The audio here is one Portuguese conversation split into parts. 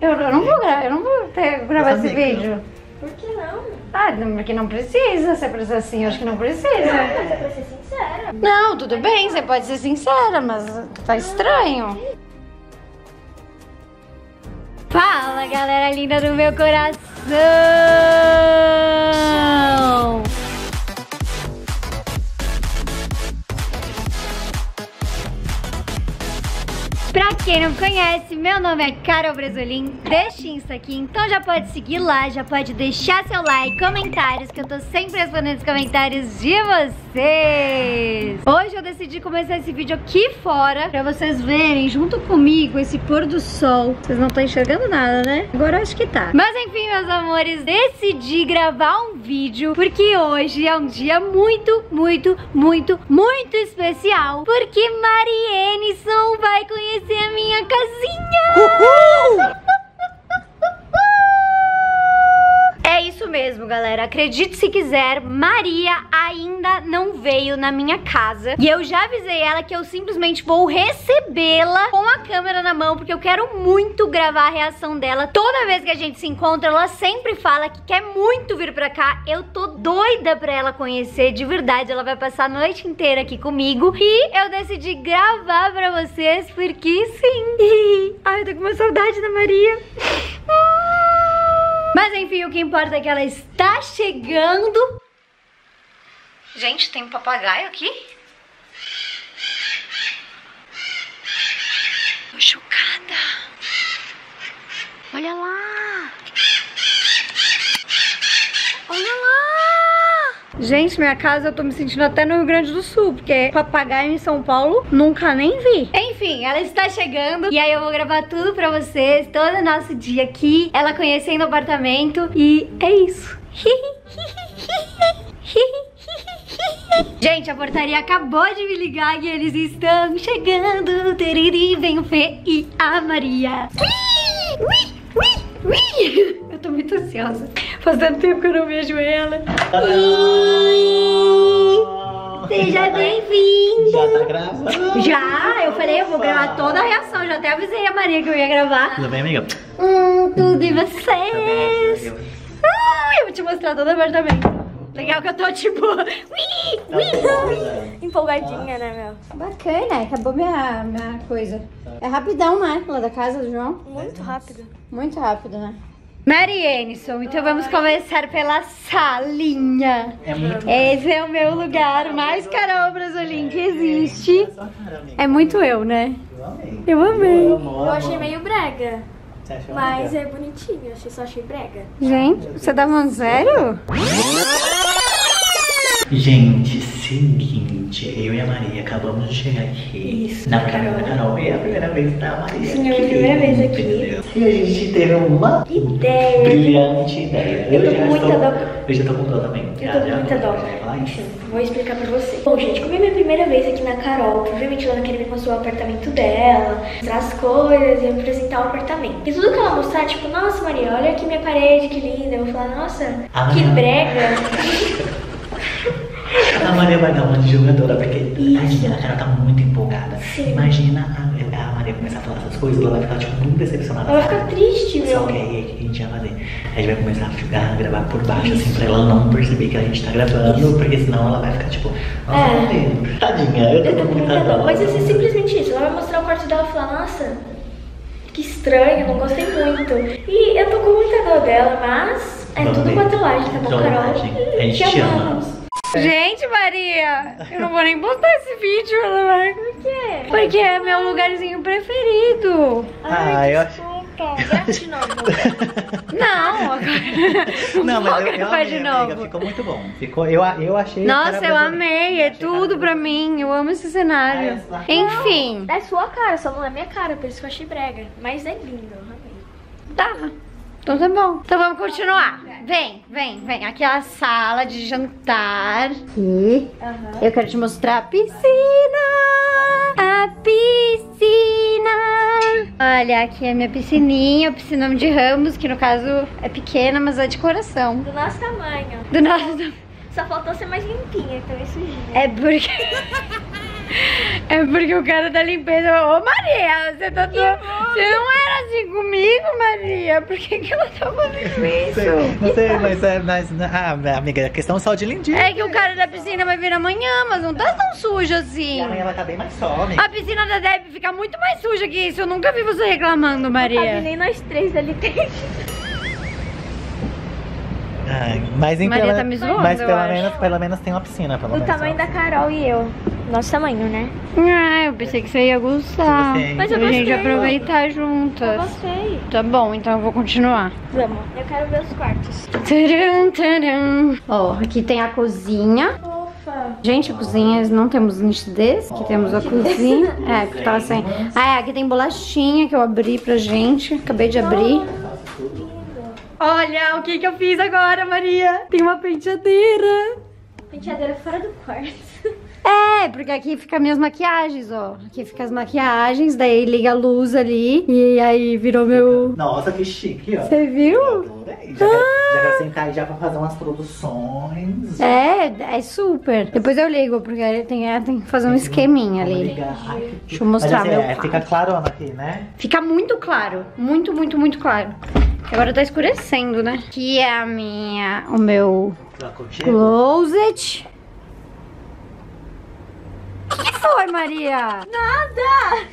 Eu, eu não vou gravar, eu não vou ter- gravar esse vídeo. Por que não? Ah, não, porque não precisa, se é pra ser assim, eu acho que não precisa. Mas é pra ser sincera. Não, tudo bem, você pode ser sincera, mas tá estranho. Fala, galera linda do meu coração! Quem não conhece, meu nome é Carol Bresolim, deixa Insta aqui, então já pode seguir lá, já pode deixar seu like, comentários, que eu tô sempre respondendo os comentários de vocês. Hoje eu decidi começar esse vídeo aqui fora, pra vocês verem junto comigo esse pôr do sol. Vocês não estão enxergando nada, né? Agora eu acho que tá. Mas enfim, meus amores, decidi gravar um vídeo, porque hoje é um dia muito, muito, muito, muito especial, porque Marienison vai conhecer a minha casinha. É mesmo, galera. Acredite se quiser, Maria ainda não veio na minha casa. E eu já avisei ela que eu simplesmente vou recebê-la com a câmera na mão, porque eu quero muito gravar a reação dela. Toda vez que a gente se encontra, ela sempre fala que quer muito vir pra cá. Eu tô doida pra ela conhecer, de verdade. Ela vai passar a noite inteira aqui comigo. E eu decidi gravar pra vocês, porque sim. Ai, eu tô com uma saudade da Maria. Mas enfim, o que importa é que ela está chegando. Gente, tem um papagaio aqui? Tô chocada. Olha lá. Olha lá. Gente, minha casa eu tô me sentindo até no Rio Grande do Sul, porque papagaio em São Paulo nunca nem vi. Enfim, ela está chegando e aí eu vou gravar tudo pra vocês, todo o nosso dia aqui, ela conhecendo o apartamento e é isso. Gente, a portaria acabou de me ligar e eles estão chegando. Teriri, vem o Fê e a Maria. Ui, ui, ui, ui. Eu tô muito ansiosa. Faz tanto tempo que eu não vejo ela. Seja bem-vinda. Já tá gravando. Já, eu falei, eu vou gravar toda a reação. Já até avisei a Maria que eu ia gravar. Tudo bem, amiga? Hum, tudo e Tá vocês? bem. Ai, eu vou te mostrar todo o apartamento. Legal que eu tô tipo. Ui, Tá ui, bom. Empolgadinha, né, meu? Bacana, acabou minha, minha coisa. É rapidão, né? Lá da casa do João. Muito rápido. Muito rápido, né? Mary Enison, então vamos começar pela salinha. É muito Esse é o meu lugar mais Carol Brasolim que existe. É muito eu, né? Eu amei. Eu amei. Eu achei meio brega, mas é bonitinho. Eu só achei brega. Gente, você tá falando sério? Gente, seguinte, eu e a Maria acabamos de chegar aqui. Isso, na casa da Carol. E é a primeira vez da Maria. Sim, é a primeira vez aqui. entendeu? E a gente teve uma Ideia. brilhante ideia. Eu tô já com muita estou- dó. Eu já tô com dó também. Eu tô com muita dó. Enfim, vou explicar pra você. Bom, gente, como é minha primeira vez aqui na Carol, provavelmente ela queria me mostrar o apartamento dela, mostrar as coisas e apresentar o apartamento. E tudo que ela mostrar, tipo, nossa, Maria, olha aqui minha parede, que linda. Eu vou falar, nossa, Ah. que brega. A Maria vai dar uma de jogadora, porque tadinha, a Carol tá muito empolgada. Sim. Imagina a, a Maria começar a falar essas coisas, ela vai ficar tipo muito decepcionada. Ela vai ficar triste, Só meu. que aí o que a gente vai fazer? A gente vai começar a ficar, gravar por baixo, assim, pra ela não perceber que a gente tá gravando, porque senão ela vai ficar tipo, nossa, É. Tadinha, eu tô Eu tô com muita dó. Mas vai ser simplesmente isso. Ela vai mostrar o quarto dela e falar, nossa, que estranho, não gostei muito. E eu tô com muita dó dela, mas é Vamos tudo ver. tá bom, Carol? A gente te ama. Gente, Maria, eu não vou nem postar esse vídeo, vai. Por quê? Porque é meu lugarzinho preferido. Ah, eu acho. Novo. Não, agora. Não, mas eu, eu gravar amei, de amiga, novo. ficou muito bom. Ficou, eu, eu achei. Nossa, eu amei, é tudo pra mim. Eu amo esse cenário. Ah, é Enfim, É sua cara, só não é minha cara, por isso que eu achei brega. Mas é lindo, eu amei. tá. Então tá bom. Então vamos continuar. Vem, vem, vem. Aqui é a sala de jantar. Aqui. Aham. Eu quero te mostrar a piscina. A piscina. Olha, aqui é a minha piscininha, piscinão de ramos, que no caso é pequena, mas é de coração. Do nosso tamanho. Do nosso... Só faltou ser mais limpinha, então é sujinha. É porque... É porque o cara da limpeza. Ô Maria, você tá. Você não era assim comigo, Maria. Por que, que ela tá fazendo isso? Não sei, mas é. Mas, ah, amiga, é questão só de lindinho. É que o cara da piscina vai vir amanhã, mas não tá tão sujo assim. E amanhã vai estar bem mais só, amiga. A piscina da Deb fica muito mais suja que isso. Eu nunca vi você reclamando, Maria. nem nós três ali tem. Ai, mas em Maria pela- tá me zoando, Mas eu pelo acho. menos, pelo menos tem uma piscina, pelo Do menos. tamanho da Carol e eu. Nosso tamanho, né? Ah, eu pensei que você ia gostar. Você- Mas eu Pra gente aproveitar juntas. Gostei. Tá bom, então eu vou continuar. Vamos. Eu quero ver os quartos. Taram, taram. Ó, aqui tem a cozinha. Gente, a cozinha, não temos nitidez. Aqui temos a cozinha. É, porque tava sem. Ah, é, aqui tem bolachinha que eu abri pra gente. Acabei de abrir. Olha o que que eu fiz agora, Maria. Tem uma penteadeira. Penteadeira fora do quarto. É, porque aqui fica minhas maquiagens, ó. Aqui fica as maquiagens, daí liga a luz ali. E aí virou meu. Nossa, que chique, ó. Você viu? Adorei. Já, quero, já aí já pra fazer umas produções. É, é super. Depois eu ligo, porque tem, é, tem que fazer um esqueminha Vamos ali. ligar. Ai, Deixa eu mostrar Mas, assim, meu é. Fica clarona aqui, né? Fica muito claro. Muito, muito, muito claro. Agora tá escurecendo, né? Aqui é a minha, o meu contigo. closet. O que foi, Maria? Nada!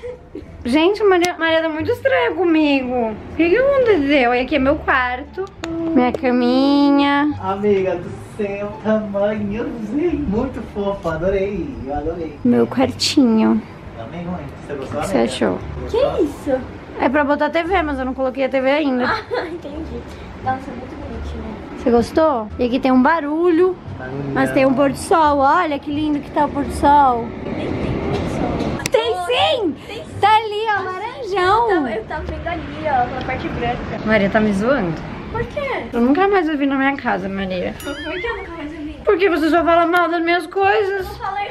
Gente, Maria, Maria tá muito estranha comigo. O que, que aconteceu? E aqui é meu quarto, minha caminha. Amiga do seu tamanhozinho. Muito fofa. Adorei. Eu adorei. Meu quartinho. Também ruim. Você gostou, O que você amiga? achou? Que isso? É pra botar TV, mas eu não coloquei a TV ainda. Ah, entendi. Nossa, muito bonitinho. Você gostou? E aqui tem um barulho, Barulhão. mas tem um pôr do sol. Olha que lindo que tá o pôr do sol. Nem tem condição. Tem sim! Tá ali, ó, Eu tava, laranjão. eu tava vendo ali, ó, na parte branca. Maria tá me zoando. Por quê? Eu nunca mais vou vir na minha casa, Maria. Por que eu nunca mais ouvi? Porque você só fala mal das minhas coisas. Não falei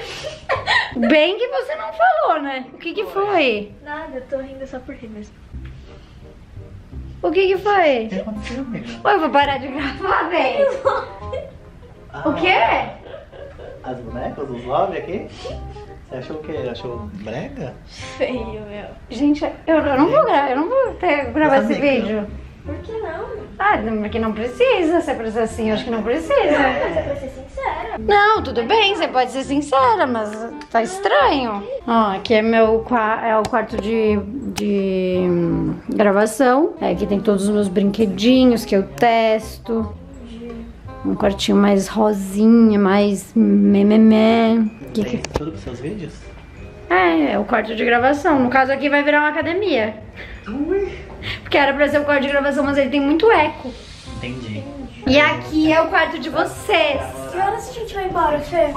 Bem que você não falou, né? O que que foi? nada, eu tô rindo só por rir mesmo. O que que foi? O que aconteceu, amiga? Ô, eu vou parar de gravar, velho. Ah, O quê? As bonecas, os love aqui? Você achou o quê? Achou brega? Feio, meu. Gente, eu, eu não vou gravar, eu não vou ter, gravar esse Amiga. vídeo. Por que não? Ah, não, porque não precisa. Se é pra ser assim, eu acho que não precisa. Mas é pra ser sincera. Não, tudo bem, você pode ser sincera, mas tá estranho. Ó, aqui é meu é o quarto de, de gravação. É, aqui tem todos os meus brinquedinhos que eu testo. Um quartinho mais rosinha, mais mememé. Que Tem que- tudo pros seus vídeos? É, é o quarto de gravação. No caso aqui vai virar uma academia. Porque era pra ser o quarto de gravação, mas ele tem muito eco. Entendi. E aqui é o quarto de vocês. Que horas a gente vai embora, Fê?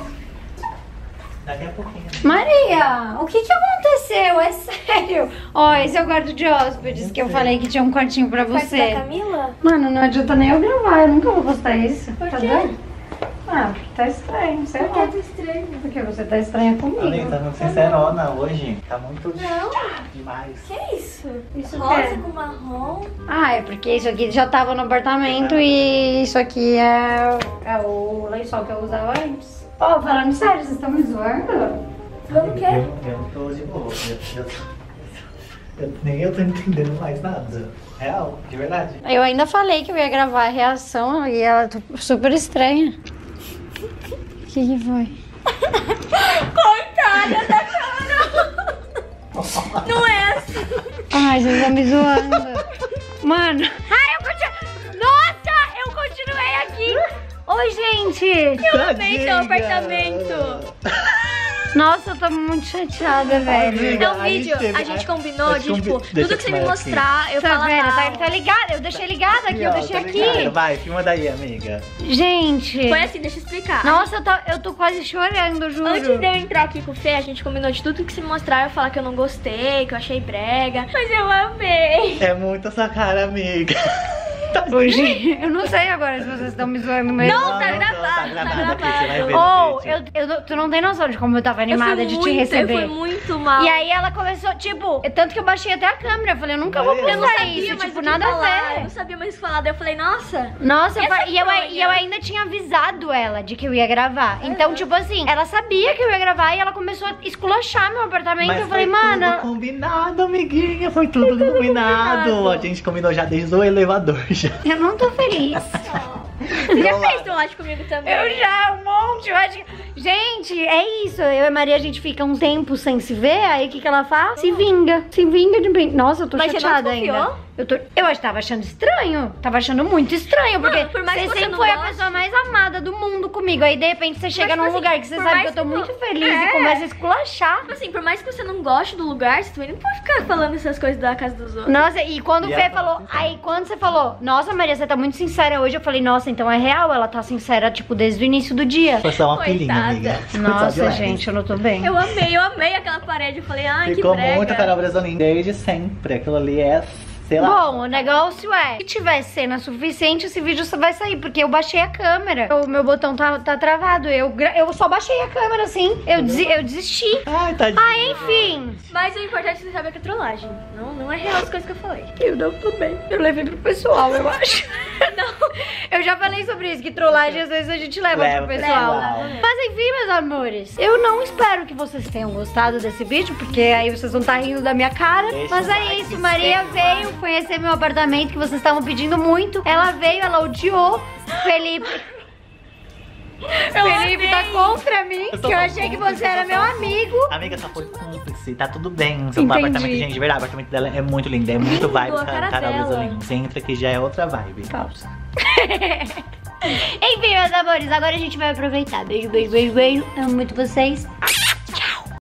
Daqui a pouquinho. Maria, o que que aconteceu? É sério. Ó, esse é o quarto de hóspedes que eu falei que tinha um quartinho pra Quarto da você. Camila? Mano, não adianta nem eu gravar, eu nunca vou postar isso. Por tá quê? doido? Ah, porque tá estranho, sei Por que lá. tá estranho? Porque você tá estranha comigo. tá muito sincerona hoje. Tá muito Não. demais. Que isso? Isso Rosa quê? com marrom. Ah, é porque isso aqui já tava no apartamento e isso aqui é, é o lençol que eu usava antes. Ó, falando sério, vocês estão me zoando? Vamos o quê? Eu, eu tô de boa. Eu, eu- eu- nem eu tô entendendo mais nada. Real, de verdade. Eu ainda falei que eu ia gravar a reação e ela tá super estranha. O que, que foi? Coitada da Carol! Não é assim. Ai, vocês estão me zoando. Mano. Ai, eu continuo. Nossa, eu continuei aqui. Oi, gente. Eu amei seu apartamento. Nossa, eu tô muito chateada, velho. Amiga, É um aí vídeo, teve- a gente é, combinou de, combi- tipo, deixa tudo que você me eu aqui. mostrar, eu Tá falo vendo? Tá, mal. tá ligado? Eu deixei ligado aqui, eu ó, deixei tá aqui. Vai, filma daí, amiga. Gente. Foi assim, deixa eu explicar. Nossa, eu tô, eu tô quase chorando, juro. Antes de eu entrar aqui com o Fê, a gente combinou de tudo que você me mostrar, eu falar que eu não gostei, que eu achei brega. Mas eu amei. É muito essa cara, amiga. Hoje, eu não sei agora se vocês estão me zoando mesmo. Não, tá Não, gravado, tá gravado aqui, você vai ver. Ou, eu, eu, tu não tem noção de como eu tava animada eu de te receber. Eu fui muito mal. E aí ela começou, tipo, tanto que eu baixei até a câmera. Eu falei, eu nunca vou eu sabia isso, tipo, nada falar, a Eu ver. não sabia mais o que falar. Daí eu falei, nossa. Nossa, eu e, eu, e eu ainda tinha avisado ela de que eu ia gravar. Então, tipo assim, ela sabia que eu ia gravar e ela começou a esculachar meu apartamento. Mas eu falei, foi mano. tudo combinado, amiguinha. Foi tudo combinado. A gente combinou já desde o elevador já. Eu não tô feliz. Você já fez trollagem comigo também? Eu já, um monte, eu acho que... Gente, é isso. Eu e a Maria, a gente fica um tempo sem se ver, aí o que, que ela faz? Se vinga. Se vinga de mim. Nossa, eu tô Mas você não chateada desconfiou? Eu, tô... eu acho- tava achando estranho. Tava achando muito estranho, porque Mano, por mais você que você sempre foi a goste. pessoa mais amada do mundo comigo. Aí, de repente, você chega tipo num assim, lugar que você sabe que eu tô que muito não- feliz É. e começa a esculachar. Tipo assim, por mais que você não goste do lugar, você também não pode ficar falando essas coisas da casa dos outros. Nossa, e quando o E Fê ela falou, sincera. aí quando você falou, nossa Maria, você tá muito sincera hoje, eu falei, nossa, então é real, ela tá sincera, tipo, desde o início do dia. Foi só uma Coitada. filhinha, amiga. Nossa, gente, eu não tô bem. Eu amei, eu amei aquela parede. Eu falei, ai, Ficou que brega. muito Carol Brasolim desde sempre. Aquilo ali é, sei lá. Bom, o negócio é, se tiver cena suficiente, esse vídeo só vai sair, porque eu baixei a câmera. O meu botão tá, tá travado. Eu, eu só baixei a câmera, assim. Eu, desi- eu desisti. Ai, tadinho. Ah, enfim. Mas o importante é você saber que é trollagem. Não, não é real as coisas que eu falei. Eu não tô bem. Eu levei pro pessoal, eu acho. Não. Eu já falei sobre isso, que trollagem às vezes a gente leva, Leva pro pessoal. pessoal. Mas enfim, meus amores. Eu não espero que vocês tenham gostado desse vídeo, porque aí vocês vão estar rindo da minha cara. Deixa Mas é isso, Maria veio conhecer meu apartamento, que vocês estavam pedindo muito. Ela veio, ela odiou. Felipe. Felipe tá contra mim, Eu que eu achei que você era eu meu amigo. Amiga, só foi cúmplice, tá tudo bem. Seu Entendi. apartamento, gente, de verdade, o apartamento dela é muito lindo, é muito vibe a cara Carol dela. Brasolim. Você entra que já é outra vibe. Pausa. Enfim, meus amores, agora a gente vai aproveitar. Beijo, beijo, beijo, beijo. Amo muito vocês.